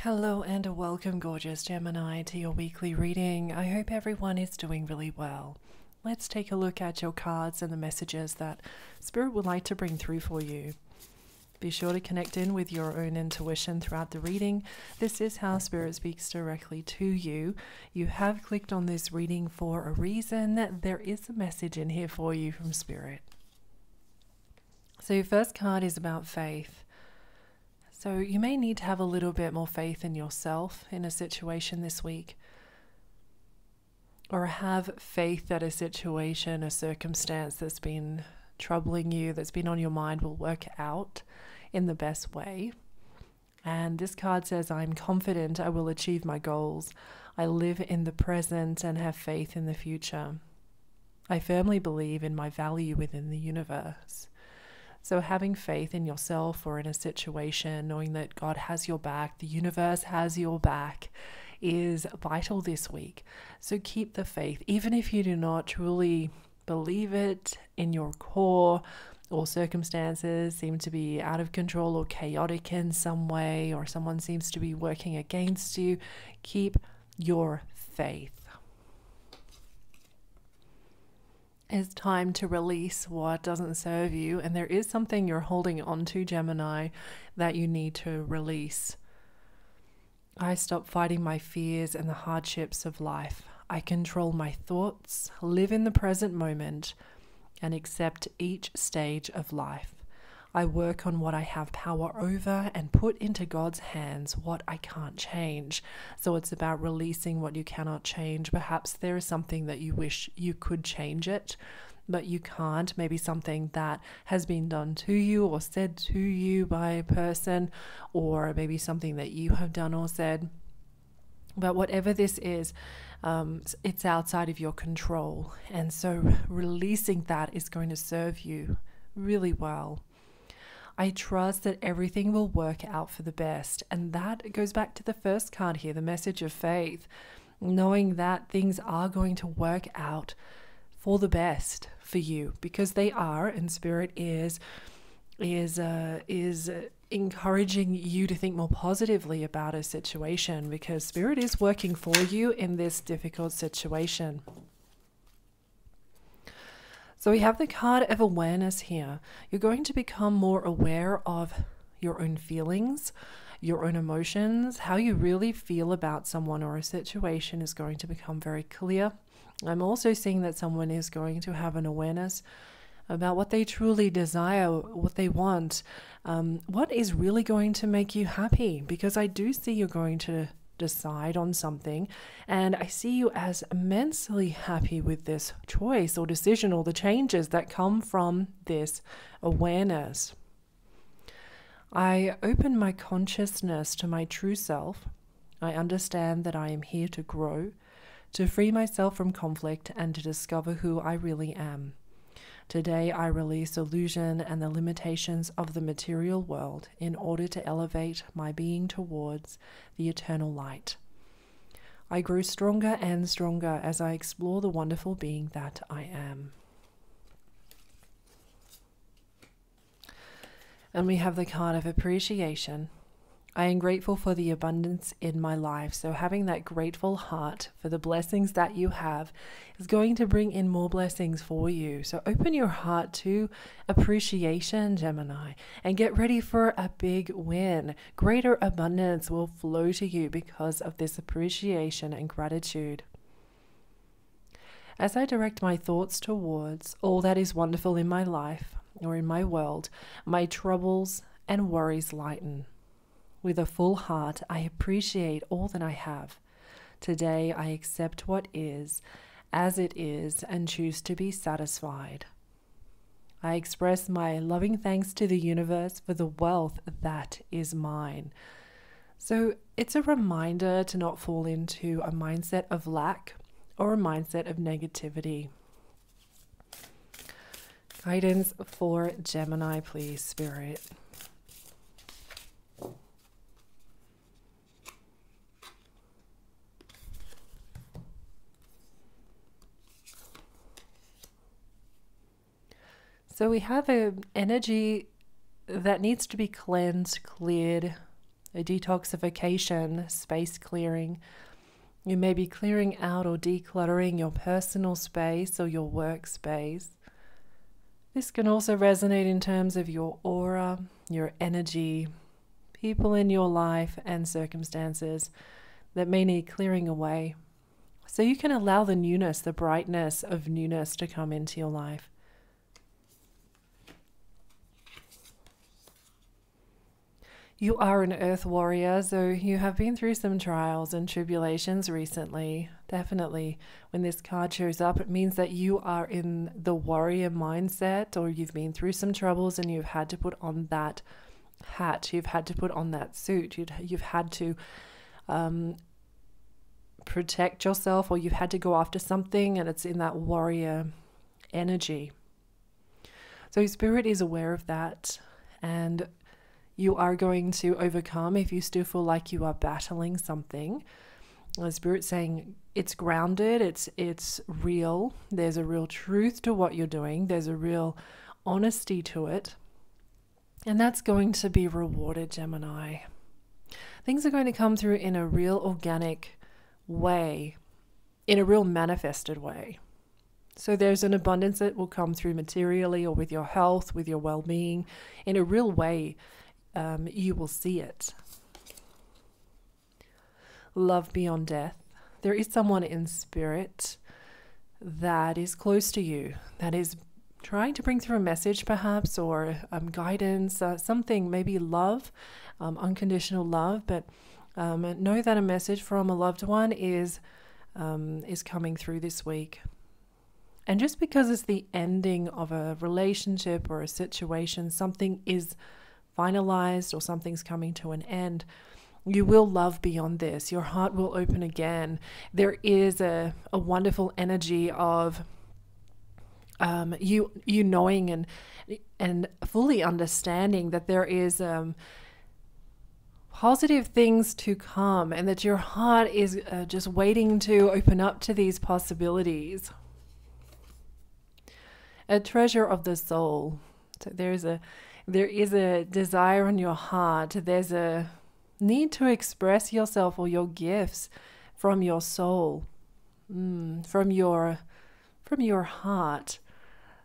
Hello and welcome, gorgeous Gemini, to your weekly reading. I hope everyone is doing really well. Let's take a look at your cards and the messages that Spirit would like to bring through for you. Be sure to connect in with your own intuition throughout the reading. This is how Spirit speaks directly to you. You have clicked on this reading for a reason. There is a message in here for you from Spirit. So, your first card is about faith. So, you may need to have a little bit more faith in yourself in a situation this week, or have faith that a situation, a circumstance that's been troubling you, that's been on your mind, will work out in the best way. And this card says, I'm confident I will achieve my goals. I live in the present and have faith in the future. I firmly believe in my value within the universe. So, having faith in yourself or in a situation, knowing that God has your back, the universe has your back, is vital this week. So, keep the faith, even if you do not truly believe it in your core, or circumstances seem to be out of control or chaotic in some way, or someone seems to be working against you. Keep your faith. It's time to release what doesn't serve you, and there is something you're holding onto, Gemini, that you need to release. I stop fighting my fears and the hardships of life. I control my thoughts, live in the present moment, and accept each stage of life. I work on what I have power over and put into God's hands what I can't change. So it's about releasing what you cannot change. Perhaps there is something that you wish you could change it, but you can't. Maybe something that has been done to you or said to you by a person, or maybe something that you have done or said. But whatever this is, um, it's outside of your control. And so releasing that is going to serve you really well. I trust that everything will work out for the best. And that goes back to the first card here, the message of faith, knowing that things are going to work out for the best for you because they are, and spirit is is uh, is encouraging you to think more positively about a situation because spirit is working for you in this difficult situation. So we have the card of awareness here. You're going to become more aware of your own feelings, your own emotions, how you really feel about someone or a situation is going to become very clear. I'm also seeing that someone is going to have an awareness about what they truly desire, what they want, um, what is really going to make you happy. Because I do see you're going to decide on something, and I see you as immensely happy with this choice or decision or the changes that come from this awareness. I open my consciousness to my true self. I understand that I am here to grow, to free myself from conflict, and to discover who I really am. Today, I release illusion and the limitations of the material world in order to elevate my being towards the eternal light. I grow stronger and stronger as I explore the wonderful being that I am. And we have the card of appreciation. I am grateful for the abundance in my life. So, having that grateful heart for the blessings that you have is going to bring in more blessings for you. So, open your heart to appreciation, Gemini, and get ready for a big win. Greater abundance will flow to you because of this appreciation and gratitude. As I direct my thoughts towards all that is wonderful in my life or in my world, my troubles and worries lighten. With a full heart, I appreciate all that I have. Today, I accept what is as it is and choose to be satisfied. I express my loving thanks to the universe for the wealth that is mine. So, it's a reminder to not fall into a mindset of lack or a mindset of negativity. Guidance for Gemini, please, Spirit. So we have an energy that needs to be cleansed, cleared, a detoxification, space clearing. You may be clearing out or decluttering your personal space or your workspace. This can also resonate in terms of your aura, your energy, people in your life, and circumstances that may need clearing away. So you can allow the newness, the brightness of newness to come into your life. You are an earth warrior, so you have been through some trials and tribulations recently. Definitely, when this card shows up, it means that you are in the warrior mindset, or you've been through some troubles and you've had to put on that hat, you've had to put on that suit, you'd, you've had to um, protect yourself, or you've had to go after something, and it's in that warrior energy. So, Spirit is aware of that, and you are going to overcome if you still feel like you are battling something. The spirit saying it's grounded, it's it's real. There's a real truth to what you're doing. There's a real honesty to it. And that's going to be rewarded, Gemini. Things are going to come through in a real organic way, in a real manifested way. So there's an abundance that will come through materially or with your health, with your well being, in a real way um, you will see it. Love beyond death. There is someone in spirit that is close to you, that is trying to bring through a message, perhaps, or um, guidance, uh, something, maybe love, um, unconditional love. But um, know that a message from a loved one is um, is coming through this week. And just because it's the ending of a relationship or a situation, something is finalized or something's coming to an end, you will love beyond this. Your heart will open again. There is a, a wonderful energy of um, you you knowing and and fully understanding that there is um, positive things to come, and that your heart is uh, just waiting to open up to these possibilities. A treasure of the soul. So there's a there is a desire in your heart, there's a need to express yourself or your gifts from your soul, mm, from your from your heart.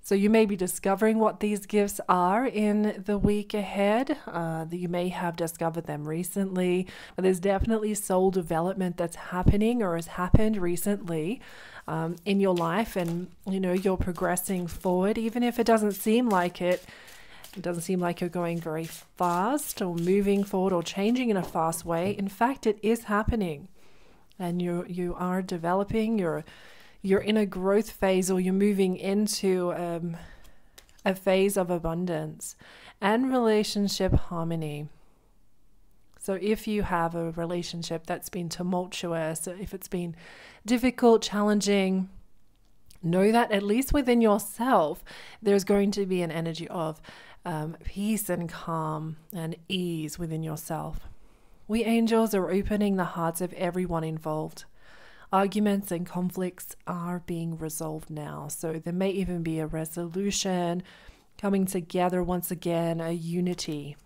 So you may be discovering what these gifts are in the week ahead. Uh, you may have discovered them recently, but there's definitely soul development that's happening or has happened recently um, in your life, and you know you're progressing forward, even if it doesn't seem like it. It doesn't seem like you're going very fast or moving forward or changing in a fast way. In fact, it is happening. And you you are developing, you're you're in a growth phase or you're moving into um, a phase of abundance and relationship harmony. So, if you have a relationship that's been tumultuous, if it's been difficult, challenging, know that at least within yourself, there's going to be an energy of um, peace and calm and ease within yourself. We angels are opening the hearts of everyone involved. Arguments and conflicts are being resolved now, so there may even be a resolution, coming together once again, a unity.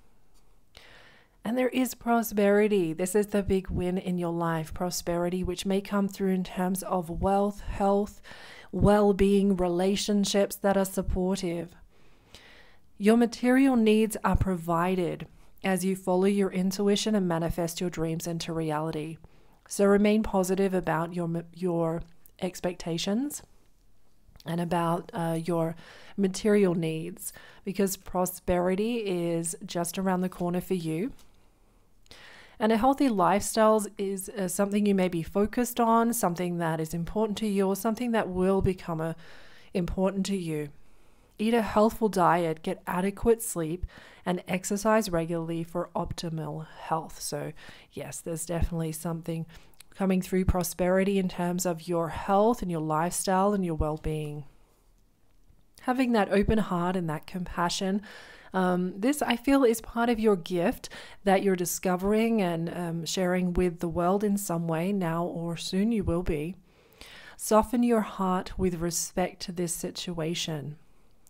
And there is prosperity. This is the big win in your life prosperity, which may come through in terms of wealth, health, well being, relationships that are supportive. Your material needs are provided as you follow your intuition and manifest your dreams into reality. So remain positive about your your expectations and about uh, your material needs because prosperity is just around the corner for you. And a healthy lifestyle is uh, something you may be focused on, something that is important to you, or something that will become a, important to you. Eat a healthful diet, get adequate sleep, and exercise regularly for optimal health. So, yes, there's definitely something coming through prosperity in terms of your health and your lifestyle and your well being. Having that open heart and that compassion. Um, this, I feel, is part of your gift that you're discovering and um, sharing with the world in some way now or soon you will be. Soften your heart with respect to this situation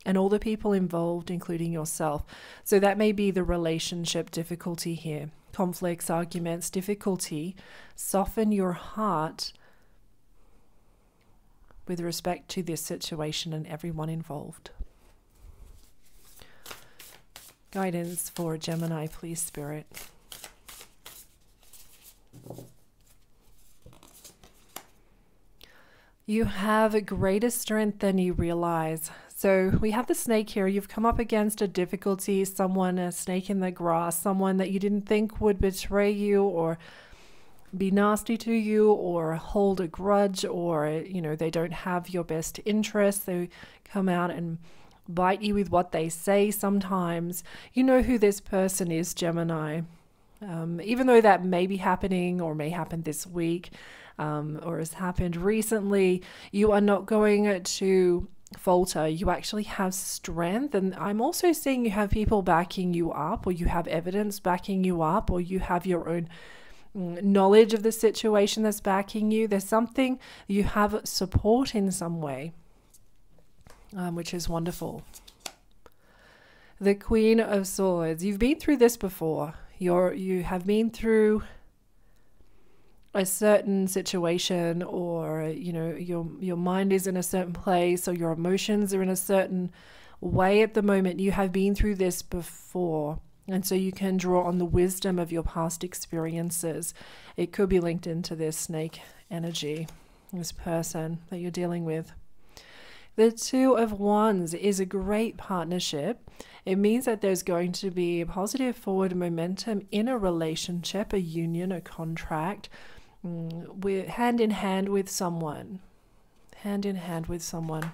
and all the people involved, including yourself. So that may be the relationship difficulty here. conflicts, arguments, difficulty, soften your heart with respect to this situation and everyone involved. Guidance for Gemini, please, Spirit. You have greater strength than you realize. So we have the snake here. You've come up against a difficulty, someone, a snake in the grass, someone that you didn't think would betray you or be nasty to you or hold a grudge or, you know, they don't have your best interests. They come out and bite you with what they say sometimes. You know who this person is, Gemini. Um, even though that may be happening or may happen this week um, or has happened recently, you are not going to falter, you actually have strength. And I'm also seeing you have people backing you up, or you have evidence backing you up, or you have your own mm, knowledge of the situation that's backing you. There's something you have support in some way, um, which is wonderful. The Queen of Swords. You've been through this before. You're you have been through a certain situation or you know your your mind is in a certain place or your emotions are in a certain way at the moment. You have been through this before. And so you can draw on the wisdom of your past experiences. It could be linked into this snake energy this person that you're dealing with. The two of wands is a great partnership. It means that there's going to be a positive forward momentum in a relationship a union a contract Mm, we're hand in hand with someone. Hand in hand with someone.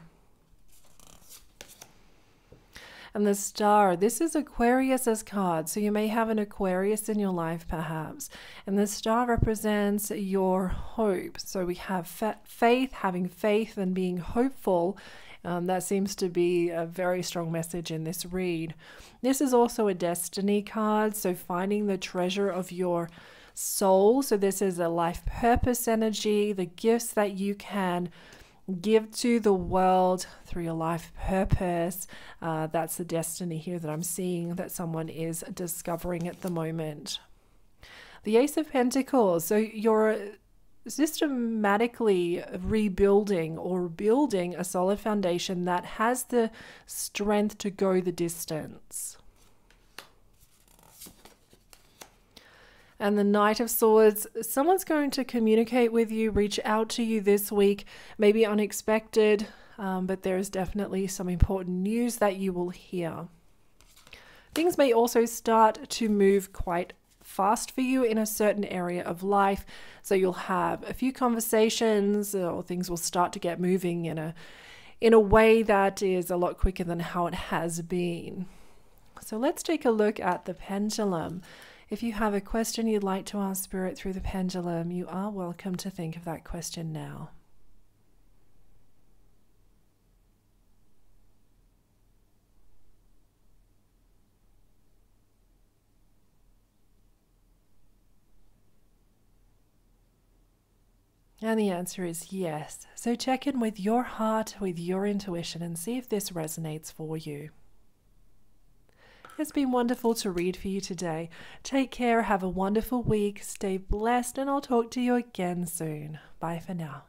And the star, this is Aquarius's card. So you may have an Aquarius in your life, perhaps. And the star represents your hope. So we have faith, having faith, and being hopeful. Um, that seems to be a very strong message in this read. This is also a destiny card. So finding the treasure of your soul. So, this is a life purpose energy, the gifts that you can give to the world through your life purpose. Uh, that's the destiny here that I'm seeing that someone is discovering at the moment. The Ace of Pentacles. So, you're systematically rebuilding or building a solid foundation that has the strength to go the distance. And the Knight of Swords, someone's going to communicate with you, reach out to you this week, maybe unexpected, um, but there is definitely some important news that you will hear. Things may also start to move quite fast for you in a certain area of life. So you'll have a few conversations or things will start to get moving in a in a way that is a lot quicker than how it has been. So let's take a look at the pendulum. If you have a question you'd like to ask Spirit through the pendulum, you are welcome to think of that question now. And the answer is yes. So check in with your heart, with your intuition, and see if this resonates for you. It's been wonderful to read for you today. Take care, have a wonderful week, stay blessed, and I'll talk to you again soon. Bye for now.